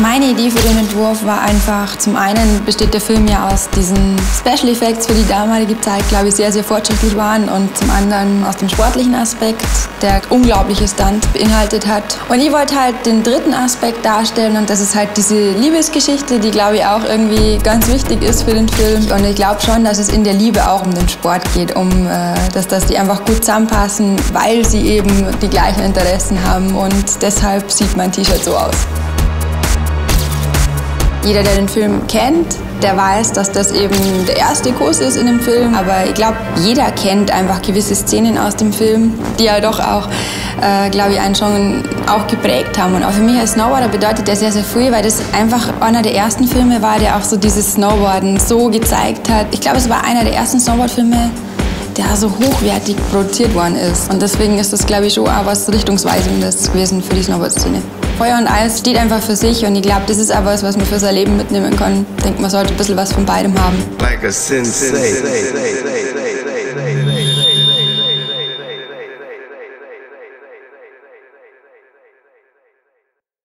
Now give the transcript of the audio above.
Meine Idee für den Entwurf war einfach, zum einen besteht der Film ja aus diesen Special Effects für die damalige Zeit, glaube ich, sehr, sehr fortschrittlich waren und zum anderen aus dem sportlichen Aspekt, der unglaubliche Stunt beinhaltet hat. Und ich wollte halt den dritten Aspekt darstellen und das ist halt diese Liebesgeschichte, die, glaube ich, auch irgendwie ganz wichtig ist für den Film. Und ich glaube schon, dass es in der Liebe auch um den Sport geht, um äh, dass, dass die einfach gut zusammenpassen, weil sie eben die gleichen Interessen haben und deshalb sieht mein T-Shirt so aus. Jeder, der den Film kennt, der weiß, dass das eben der erste Kuss ist in dem Film. Aber ich glaube, jeder kennt einfach gewisse Szenen aus dem Film, die ja doch auch, äh, glaube ich, einen schon auch geprägt haben. Und auch für mich als Snowboarder bedeutet das sehr, sehr viel, weil das einfach einer der ersten Filme war, der auch so dieses Snowboarden so gezeigt hat. Ich glaube, es war einer der ersten Snowboard-Filme, der so hochwertig produziert worden ist. Und deswegen ist das, glaube ich, schon auch was Richtungsweisendes gewesen für die Snowboard-Szene. Feuer und Eis steht einfach für sich und ich glaube, das ist auch was, was man für sein Leben mitnehmen kann. Ich denke, man sollte ein bisschen was von beidem haben. Like